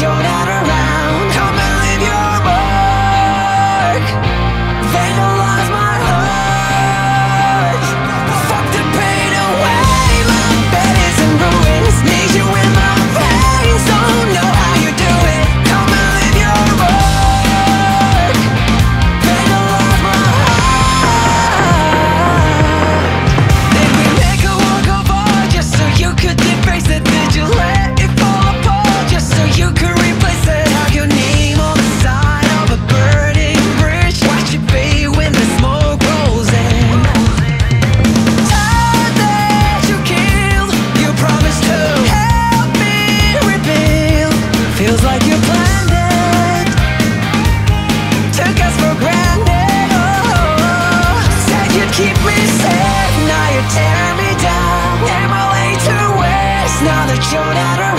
you're not around? Safe Now